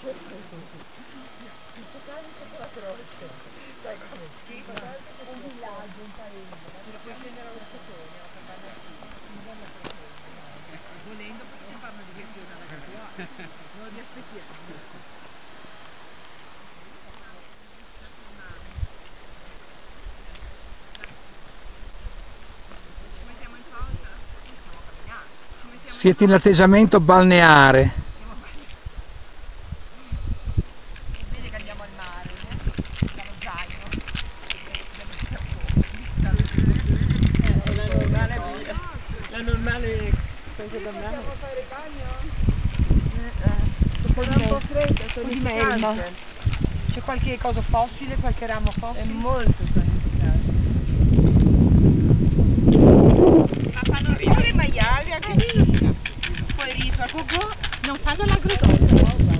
croce. Questo cane sotto la croce. Sai come schifo? Un villaggio, un paese. Lo puoi scendere allo scotone, per fare Volendo possiamo farlo divertire dalla casa Non li aspettiamo. Siete in atteggiamento balneare. Normale da me. Possiamo fare bagno? un po' freddo, tonificante. C'è qualche cosa fossile, qualche ramo fossile? È molto tonificante. Ma fanno ridere i maiali, anche lì. Poi riso a cocò, non fanno l'agrodosso. Sì.